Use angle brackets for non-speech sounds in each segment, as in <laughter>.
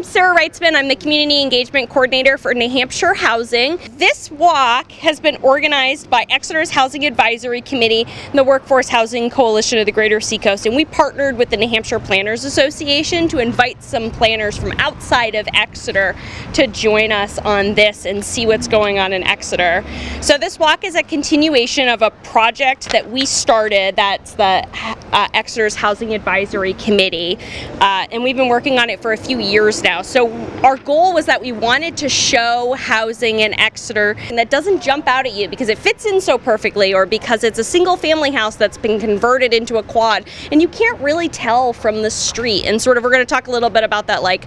I'm Sarah Reitzman. I'm the Community Engagement Coordinator for New Hampshire Housing. This walk has been organized by Exeter's Housing Advisory Committee and the Workforce Housing Coalition of the Greater Seacoast, and we partnered with the New Hampshire Planners Association to invite some planners from outside of Exeter to join us on this and see what's going on in Exeter. So this walk is a continuation of a project that we started that's the uh, Exeter's Housing Advisory Committee, uh, and we've been working on it for a few years now. So our goal was that we wanted to show housing in Exeter and that doesn't jump out at you because it fits in so perfectly or because it's a single family house that's been converted into a quad and you can't really tell from the street. And sort of we're going to talk a little bit about that like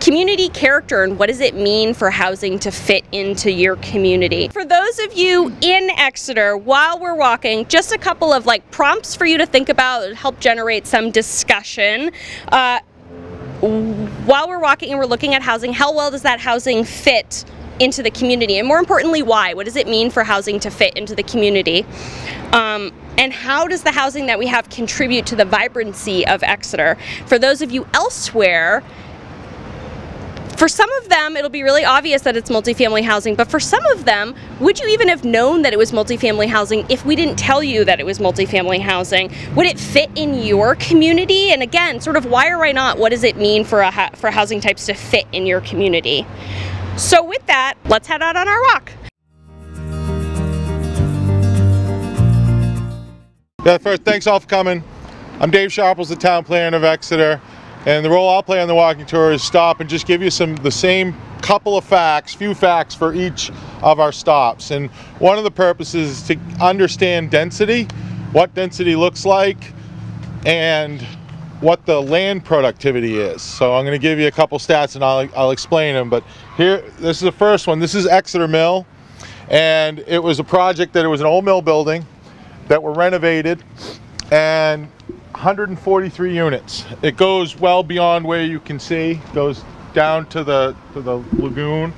community character and what does it mean for housing to fit into your community. For those of you in Exeter, while we're walking, just a couple of like prompts for you to think about, help generate some discussion. Uh, while we're walking and we're looking at housing, how well does that housing fit into the community? And more importantly, why? What does it mean for housing to fit into the community? Um, and how does the housing that we have contribute to the vibrancy of Exeter? For those of you elsewhere, for some of them, it'll be really obvious that it's multifamily housing, but for some of them, would you even have known that it was multifamily housing if we didn't tell you that it was multifamily housing? Would it fit in your community? And again, sort of why or why not? What does it mean for a for housing types to fit in your community? So with that, let's head out on our walk. Yeah, first, thanks all for coming. I'm Dave Sharples, the town planner of Exeter. And the role I'll play on the walking tour is stop and just give you some the same couple of facts, few facts for each of our stops. And one of the purposes is to understand density, what density looks like, and what the land productivity is. So I'm going to give you a couple stats and I'll, I'll explain them. But here, this is the first one. This is Exeter Mill. And it was a project that it was an old mill building that were renovated. And 143 units. It goes well beyond where you can see, goes down to the, to the lagoon.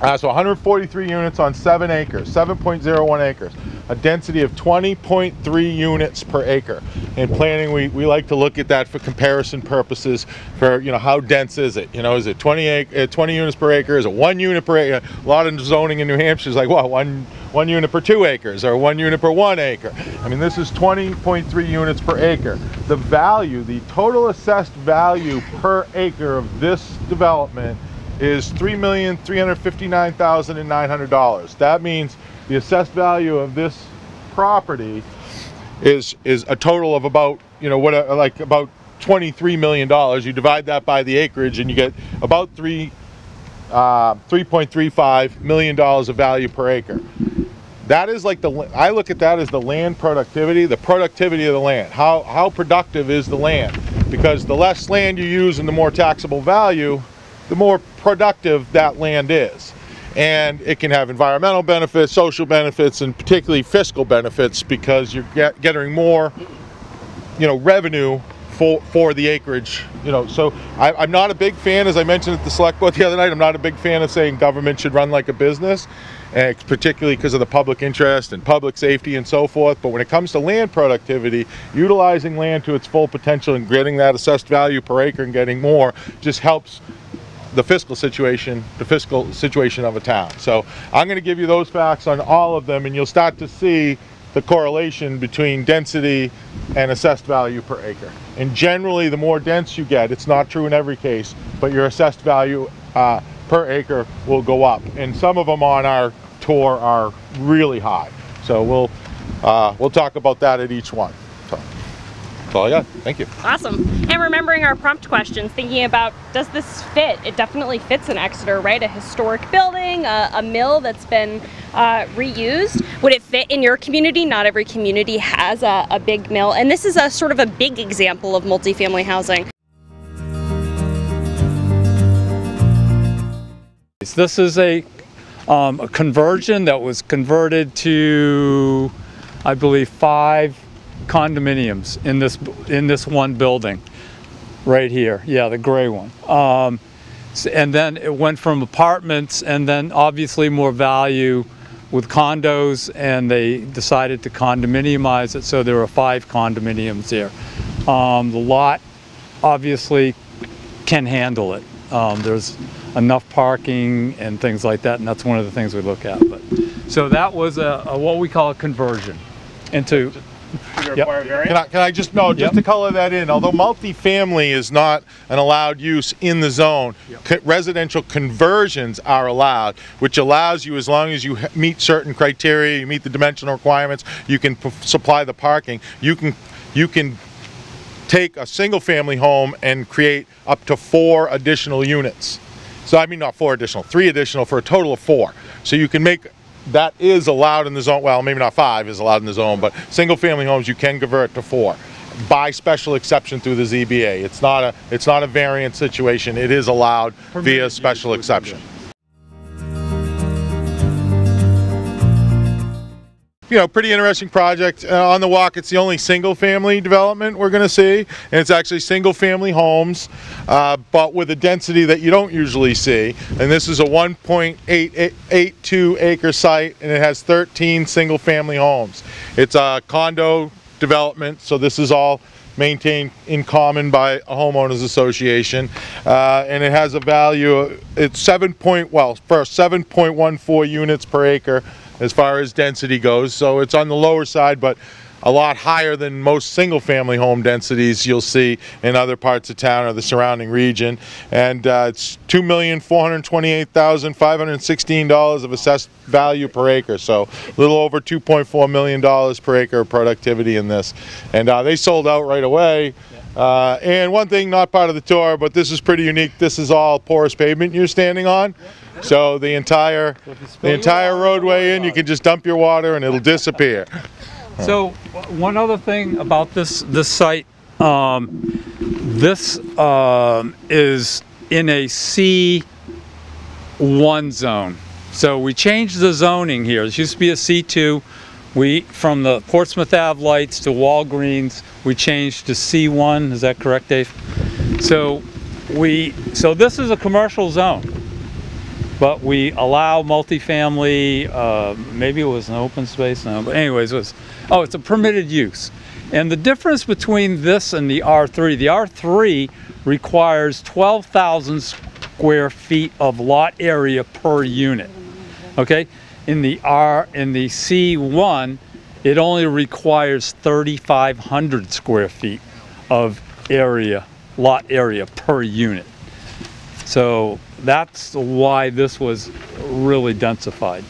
Uh, so 143 units on 7 acres, 7.01 acres. A density of 20.3 units per acre. In planning, we, we like to look at that for comparison purposes for, you know, how dense is it? You know, is it 20, acre, uh, 20 units per acre? Is it one unit per acre? A lot of zoning in New Hampshire is like, well, one, one unit per two acres or one unit per one acre. I mean, this is 20.3 units per acre. The value, the total assessed value per acre of this development is $3,359,900. That means the assessed value of this property is is a total of about, you know, what uh, like about 23 million dollars. You divide that by the acreage and you get about 3 uh, 3.35 million dollars of value per acre. That is like the I look at that as the land productivity, the productivity of the land. How how productive is the land? Because the less land you use and the more taxable value, the more productive that land is. And it can have environmental benefits, social benefits, and particularly fiscal benefits because you're get, getting more, you know, revenue for, for the acreage, you know. So I, am not a big fan, as I mentioned at the select board <laughs> the other night, I'm not a big fan of saying government should run like a business, and particularly because of the public interest and public safety and so forth. But when it comes to land productivity, utilizing land to its full potential and getting that assessed value per acre and getting more just helps the fiscal situation, the fiscal situation of a town. So I'm going to give you those facts on all of them and you'll start to see the correlation between density and assessed value per acre. And generally the more dense you get, it's not true in every case, but your assessed value uh, per acre will go up. And some of them on our tour are really high. So we'll, uh, we'll talk about that at each one. That's all I got. Thank you. Awesome. And remembering our prompt questions, thinking about does this fit? It definitely fits in Exeter, right? A historic building, a, a mill that's been uh, reused. Would it fit in your community? Not every community has a, a big mill. And this is a sort of a big example of multifamily housing. This is a, um, a conversion that was converted to, I believe, five condominiums in this in this one building right here yeah the gray one um, and then it went from apartments and then obviously more value with condos and they decided to condominiumize it so there were five condominiums there um, the lot obviously can handle it um, there's enough parking and things like that, and that's one of the things we look at. But so that was a, a what we call a conversion into. Yep. Can I, can I just, no, just Yep. to color that in, although multifamily is not an allowed use in the zone, co- residential conversions are allowed, which allows you, as long as you meet certain criteria, you meet the dimensional requirements, you can supply the parking, you can, you can take a single-family home and create up to four additional units. So I mean, not four additional, three additional for a total of four. So you can make, that is allowed in the zone, well, maybe not five is allowed in the zone, but single-family homes, you can convert to four by special exception through the ZBA. It's not a, it's not a variant situation, it is allowed via special exception. You know, pretty interesting project. Uh, on the walk, it's the only single-family development we're going to see, and it's actually single-family homes, uh, but with a density that you don't usually see. And this is a 1.882 acre site, and it has 13 single-family homes. It's a condo development, so this is all maintained in common by a homeowners association, uh, and it has a value. It's seven point well, first 7.14 units per acre as far as density goes. So it's on the lower side, but a lot higher than most single-family home densities you'll see in other parts of town or the surrounding region. And uh, it's two million four hundred twenty-eight thousand five hundred sixteen dollars of assessed value per acre. So a little over two point four million dollars per acre of productivity in this. And uh, they sold out right away. Uh, and one thing, not part of the tour, but this is pretty unique. This is all porous pavement you're standing on. So the entire, the entire roadway in, you can just dump your water and it'll disappear. So one other thing about this this site, um, this um, is in a C one zone. So we changed the zoning here. This used to be a C two. We from the Portsmouth Ave lights to Walgreens, we changed to C one. Is that correct, Dave? So we so this is a commercial zone but we allow multifamily, uh, maybe it was an open space, no, but anyways, it was, oh, it's a permitted use. And the difference between this and the R3, the R3 requires 12,000 square feet of lot area per unit. Okay? In the R, in the C1, it only requires 3,500 square feet of area, lot area per unit. So that's why this was really densified.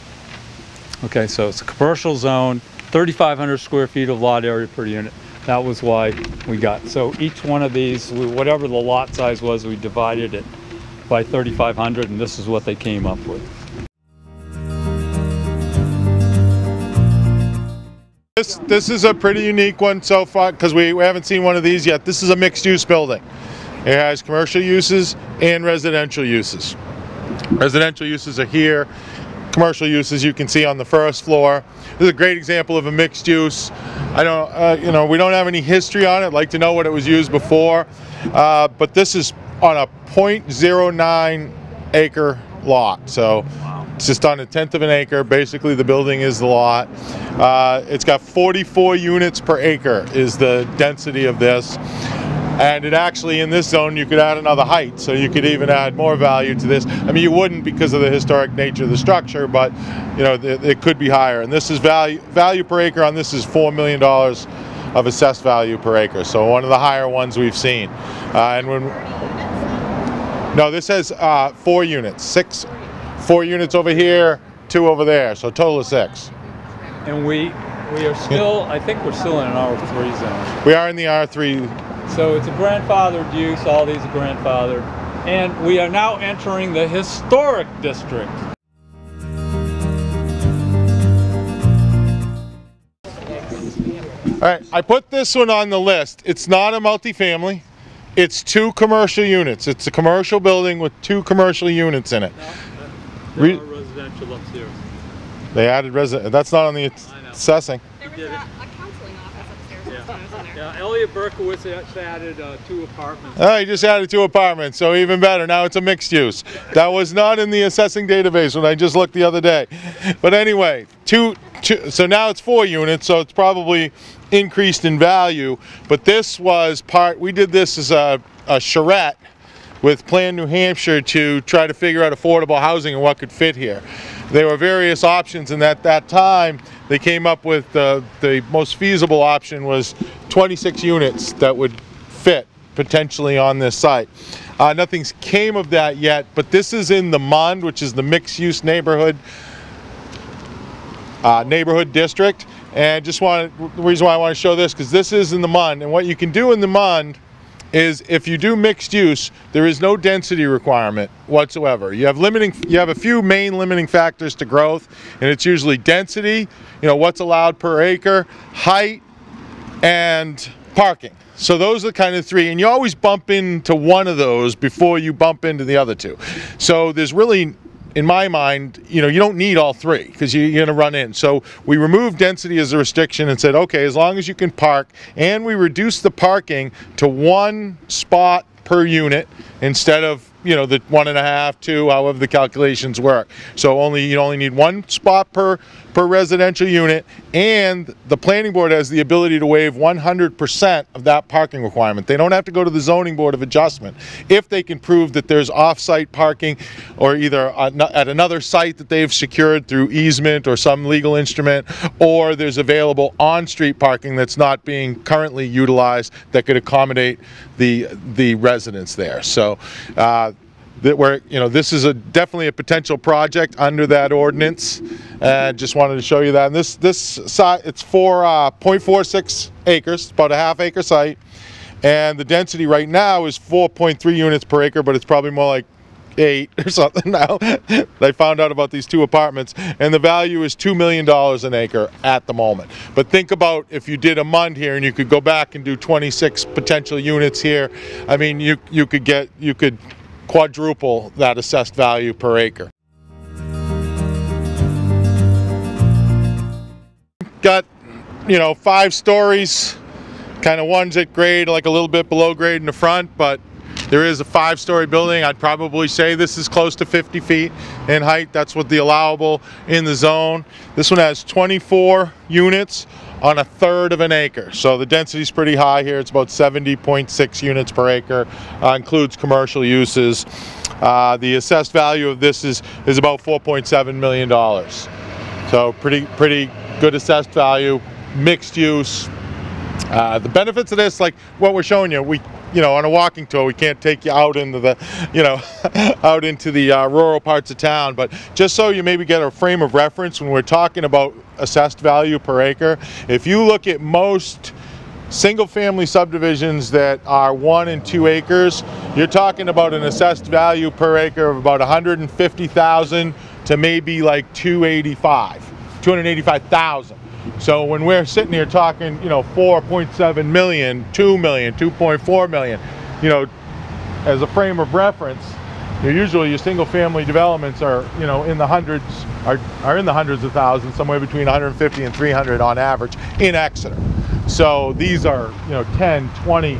Okay, so it's a commercial zone, 3,500 square feet of lot area per unit. That was why we got, so each one of these, whatever the lot size was, we divided it by 3,500 and this is what they came up with. This, this is a pretty unique one so far because we, we haven't seen one of these yet. This is a mixed-use building. It has commercial uses and residential uses. Residential uses are here. Commercial uses you can see on the first floor. This is a great example of a mixed use. I don't, uh, you know, we don't have any history on it. I'd like to know what it was used before. Uh, but this is on a 0.09 acre lot. So it's just on a tenth of an acre. Basically, the building is the lot. Uh, it's got 44 units per acre is the density of this. And it actually, in this zone, you could add another height, so you could even add more value to this. I mean, you wouldn't because of the historic nature of the structure, but you know, it, it could be higher. And this is value value per acre on this is four million dollars of assessed value per acre. So one of the higher ones we've seen. Uh, and when no, this has uh, four units, six, four units over here, two over there, so total of six. And we, we are still, I think we're still in an R3 zone. We are in the R3 So it's a grandfathered use, all these are grandfathered. And we are now entering the historic district. All right, I put this one on the list. It's not a multifamily. It's two commercial units. It's a commercial building with two commercial units in it. There are residential upstairs. They added resident. That's not on the know. assessing. There was did a, it. a counseling office upstairs Yeah. Elliot Berkowitz added uh, two apartments. Oh, he just added two apartments, so even better. Now it's a mixed use. That was not in the assessing database when I just looked the other day. But anyway, two, two so now it's four units, so it's probably increased in value. But this was part, we did this as a, a charrette with Plan New Hampshire to try to figure out affordable housing and what could fit here. There were various options and at that time they came up with the, the most feasible option was 26 units that would fit potentially on this site. Uh, nothing's came of that yet, but this is in the MUND, which is the mixed use neighborhood uh, neighborhood district. And just want the reason why I want to show this because this is in the MUND, and what you can do in the MUND is if you do mixed use, there is no density requirement whatsoever. You have limiting, you have a few main limiting factors to growth, and it's usually density, you know, what's allowed per acre, height, and parking. So those are the kind of three, and you always bump into one of those before you bump into the other two. So there's really in my mind, you know, you don't need all three because you're going to run in. So we removed density as a restriction and said, okay, as long as you can park, and we reduced the parking to one spot per unit instead of you know the one and a half, two, however the calculations work. So only you only need one spot per per residential unit, and the planning board has the ability to waive 100% of that parking requirement. They don't have to go to the zoning board of adjustment if they can prove that there's off-site parking or either at another site that they've secured through easement or some legal instrument, or there's available on-street parking that's not being currently utilized that could accommodate the the residents there. So. Uh, that we're, you know, this is a definitely a potential project under that ordinance. And just wanted to show you that. And this this site, it's for uh, 0.46 acres, about a half acre site. And the density right now is 4.3 units per acre, but it's probably more like eight <laughs> or something now. they found out about these two apartments and the value is $2 million an acre at the moment. But think about if you did a MUND here and you could go back and do 26 potential units here. I mean, you, you could get, you could quadruple that assessed value per acre. Got, you know, five stories, kind of one's at grade, like a little bit below grade in the front, but there is a five-story building. I'd probably say this is close to 50 feet in height. That's what the allowable in the zone. This one has 24 units on a third of an acre. So the density is pretty high here. It's about 70.6 units per acre. Uh, includes commercial uses. Uh, the assessed value of this is, is about $4.7 million. So pretty, pretty good assessed value, mixed use. Uh, the benefits of this, like what we're showing you, we you know, on a walking tour, we can't take you out into the, you know, <laughs> out into the uh, rural parts of town. But just so you maybe get a frame of reference when we're talking about assessed value per acre, if you look at most single family subdivisions that are one and two acres, you're talking about an assessed value per acre of about 150,000 to maybe like 285, 285,000. So when we're sitting here talking, you know, 4.7 million, 2 million, 2.4 million, you know, as a frame of reference, usually your single family developments are, you know, in the hundreds, are, are in the hundreds of thousands, somewhere between 150 and 300 on average in Exeter. So these are, you know, 10, 20, you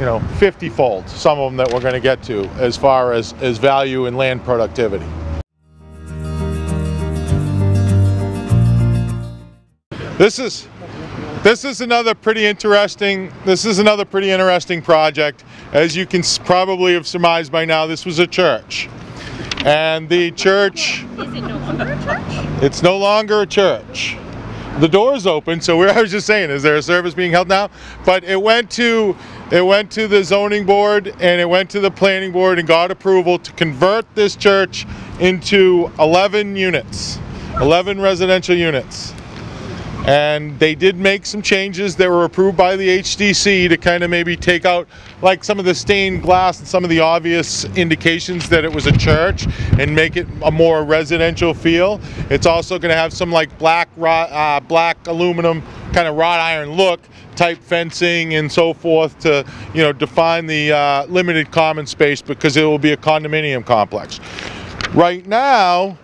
know, 50 fold, some of them that we're going to get to as far as, as value and land productivity. This is this is another pretty interesting this is another pretty interesting project. As you can probably have surmised by now, this was a church. And the church Is it no longer a church? It's no longer a church. The door's open, so <laughs> I was just saying, is there a service being held now? But it went to it went to the zoning board and it went to the planning board and got approval to convert this church into 11 units, 11 residential units and they did make some changes that were approved by the HDC to kind of maybe take out like some of the stained glass and some of the obvious indications that it was a church and make it a more residential feel. It's also going to have some like black uh, black aluminum kind of wrought iron look type fencing and so forth to you know define the uh, limited common space because it will be a condominium complex. Right now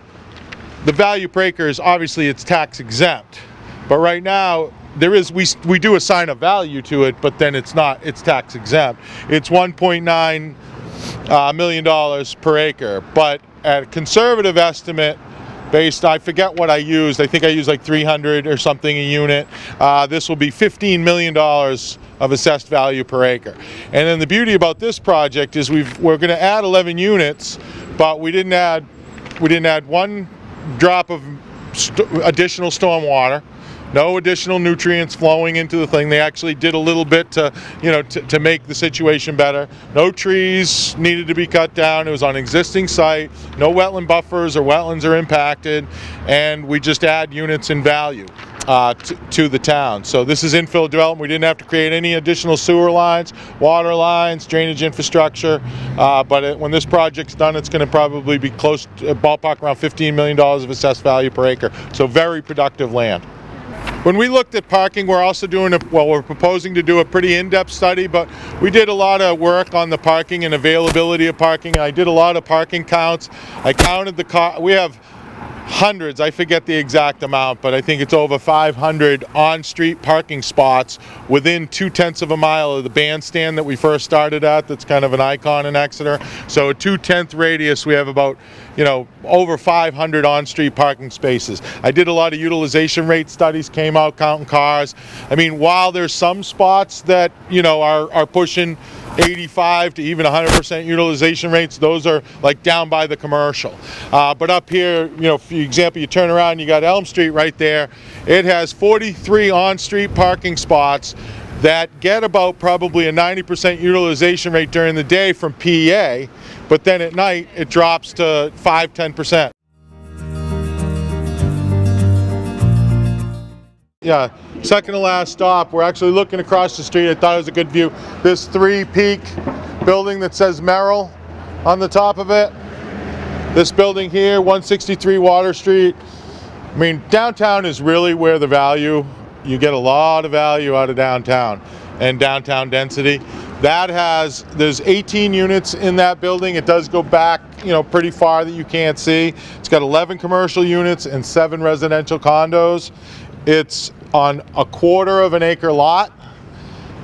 the value breaker is obviously it's tax exempt. But right now, there is we we do assign a value to it, but then it's not it's tax exempt. It's 1.9 uh, million dollars per acre, but at a conservative estimate, based, I forget what I used. I think I used like 300 or something a unit. Uh, this will be $15 million of assessed value per acre. And then the beauty about this project is we've, we're going to add 11 units, but we didn't add, we didn't add one drop of st additional storm water no additional nutrients flowing into the thing. They actually did a little bit to, you know, to, to make the situation better. No trees needed to be cut down. It was on existing site. No wetland buffers or wetlands are impacted. And we just add units in value. Uh, to the town. So this is infill development. We didn't have to create any additional sewer lines, water lines, drainage infrastructure. Uh, but it, when this project's done, it's going to probably be close to ballpark around $15 million of assessed value per acre. So very productive land. When we looked at parking, we're also doing a, well, we're proposing to do a pretty in-depth study, but we did a lot of work on the parking and availability of parking. I did a lot of parking counts. I counted the car, we have hundreds, I forget the exact amount, but I think it's over 500 on-street parking spots within two-tenths of a mile of the bandstand that we first started at that's kind of an icon in Exeter. So a two-tenth radius, we have about, you know, over 500 on-street parking spaces. I did a lot of utilization rate studies, came out counting cars. I mean, while there's some spots that, you know, are, are pushing 85 to even 100% utilization rates. Those are like down by the commercial. Uh, but up here, you know, for example, you turn around, you got Elm Street right there. It has 43 on-street parking spots that get about probably a 90% utilization rate during the day from PEA, but then at night it drops to 5, Yeah, second to last stop. We're actually looking across the street. I thought it was a good view. This three-peak building that says Merrill on the top of it. This building here, 163 Water Street. I mean, downtown is really where the value, you get a lot of value out of downtown and downtown density. That has, there's 18 units in that building. It does go back, you know, pretty far that you can't see. It's got 11 commercial units and seven residential condos. It's on a quarter of an acre lot.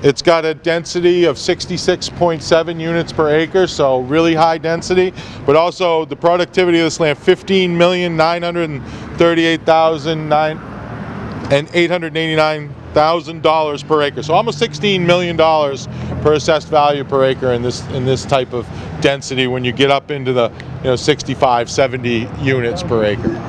It's got a density of 66.7 units per acre, so really high density, but also the productivity of this land, 15,938,000 and $889,000 per acre. So almost $16 million per assessed value per acre in this in this type of density when you get up into the you know 65, 70 units per acre.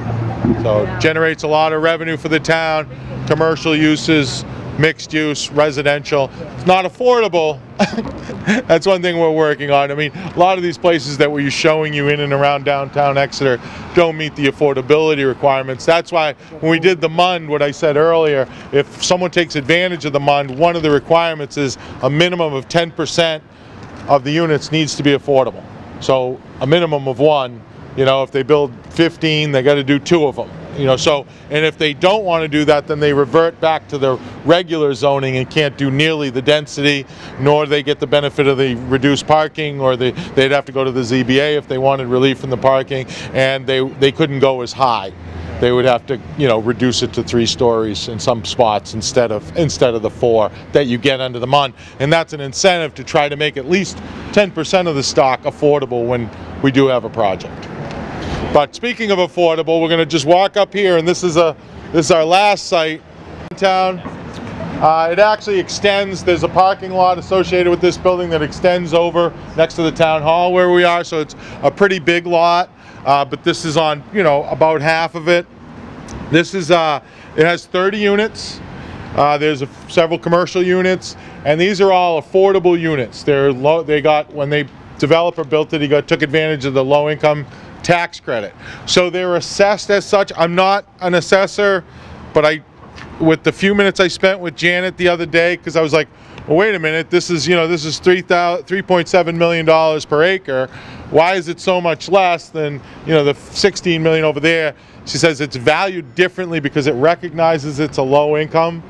So generates a lot of revenue for the town, commercial uses, mixed use, residential. It's not affordable. <laughs> That's one thing we're working on. I mean, a lot of these places that we're showing you in and around downtown Exeter don't meet the affordability requirements. That's why when we did the MUND, what I said earlier, if someone takes advantage of the MUND, one of the requirements is a minimum of 10% of the units needs to be affordable. So a minimum of one, you know, if they build 15, they got to do two of them you know so and if they don't want to do that then they revert back to their regular zoning and can't do nearly the density nor they get the benefit of the reduced parking or they, they'd have to go to the ZBA if they wanted relief from the parking and they they couldn't go as high they would have to you know reduce it to three stories in some spots instead of instead of the four that you get under the MUND and that's an incentive to try to make at least 10% of the stock affordable when we do have a project. But speaking of affordable, we're going to just walk up here, and this is a this is our last site downtown. Uh, it actually extends. There's a parking lot associated with this building that extends over next to the town hall where we are. So it's a pretty big lot. Uh, but this is on you know about half of it. This is uh, it has 30 units. Uh, there's a, several commercial units, and these are all affordable units. They're low. They got when they developer built it, he got took advantage of the low income tax credit. So they're assessed as such. I'm not an assessor, but I, with the few minutes I spent with Janet the other day, because I was like, well, wait a minute, this is, you know, this is $3.7 million per acre. Why is it so much less than, you know, the 16 million over there? She says it's valued differently because it recognizes it's a low income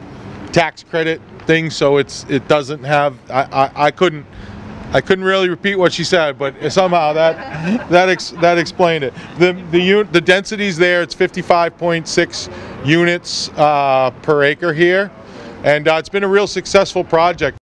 tax credit thing, so it's it doesn't have, I, I, I couldn't, I couldn't really repeat what she said, but somehow that that ex, that explained it. The the the densities there, it's 55.6 units uh, per acre here, and uh, it's been a real successful project.